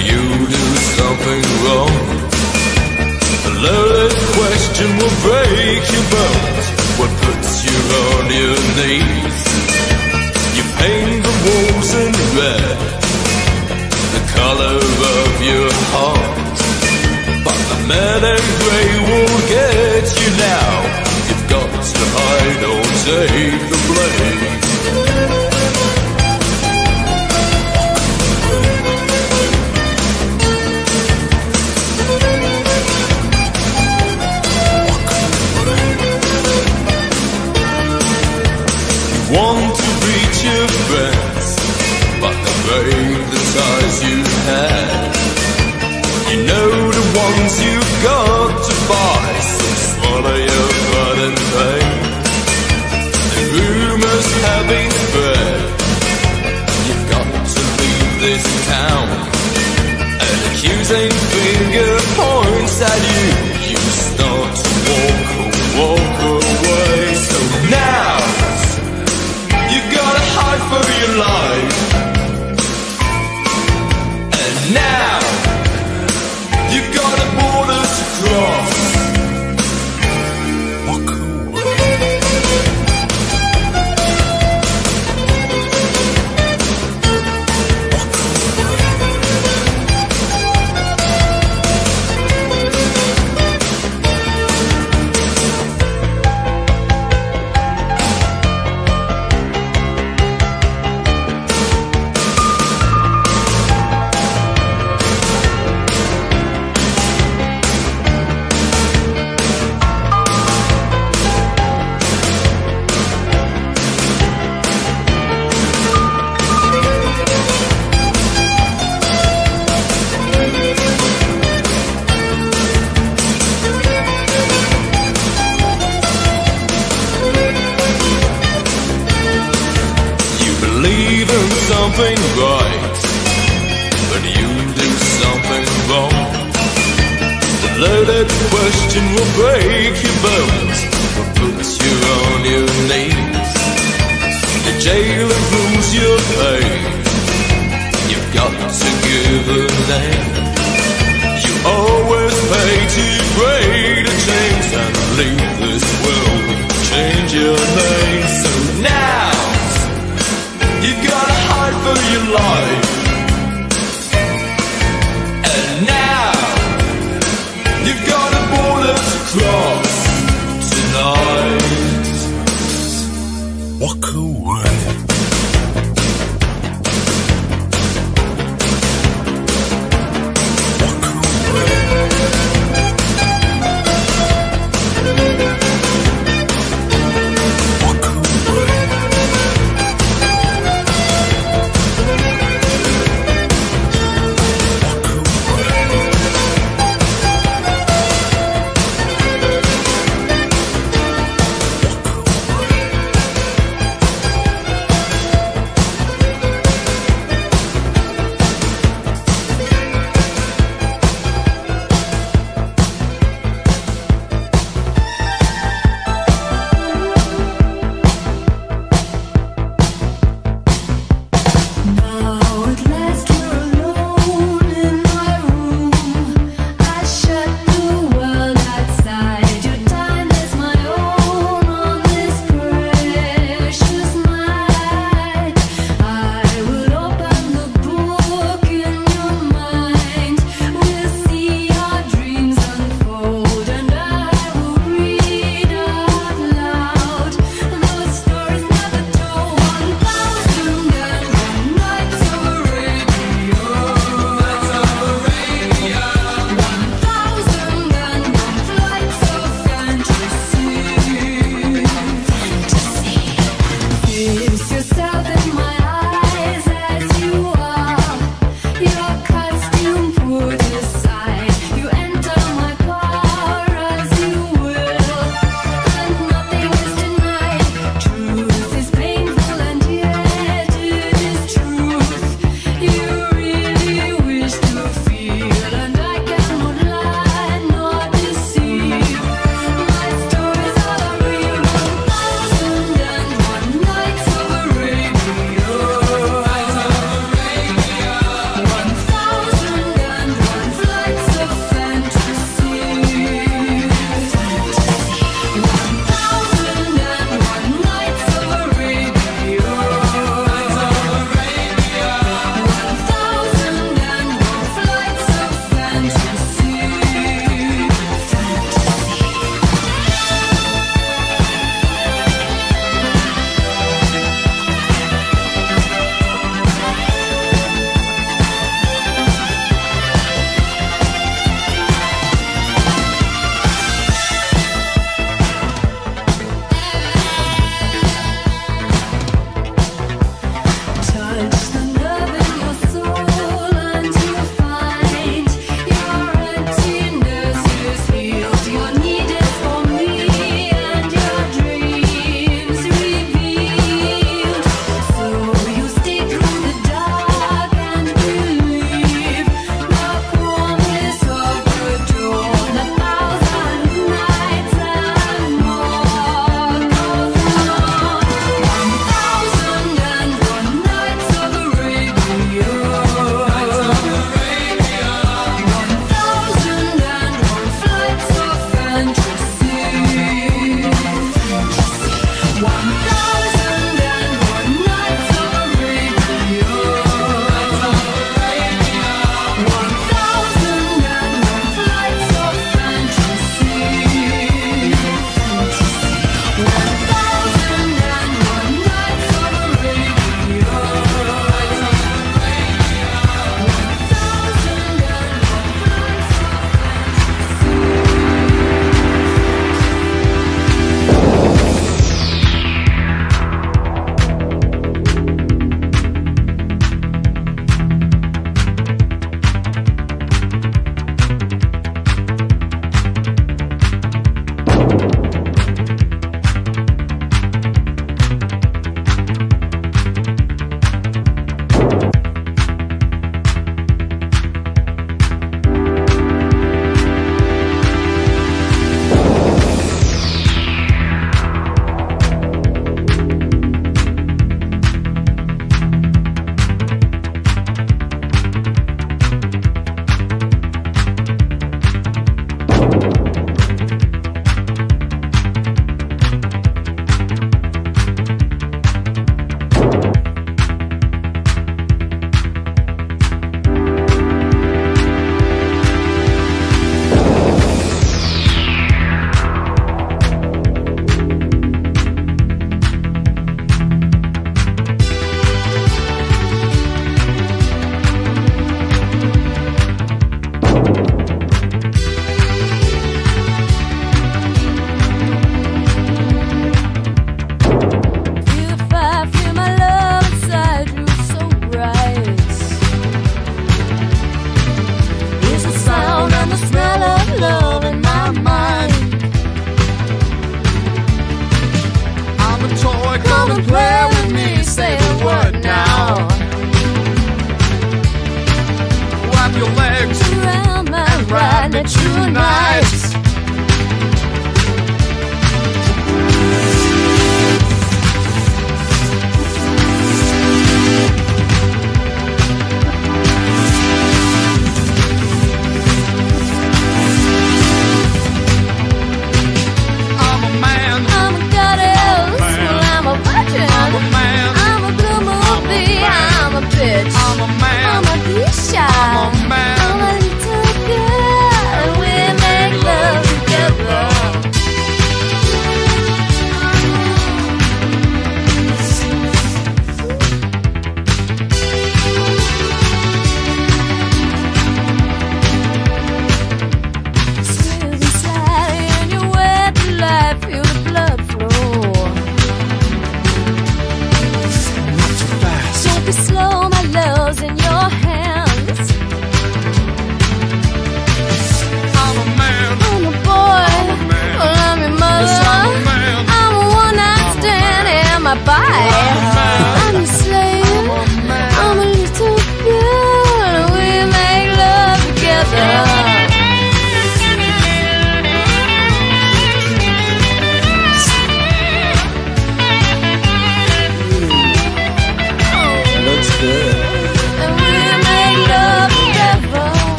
you do something wrong. A loaded question will break your bones. What puts you on your knees? You paint the walls in red, the color of your heart. But the man in gray will get you now. You've got to hide or take the blame. Something right, but you do something wrong. The loaded question will break your bones, will put you on your knees. The jailer rules your pain. You've got to give a name. You always pay to break the chains and leave this world. Change your name. Hide for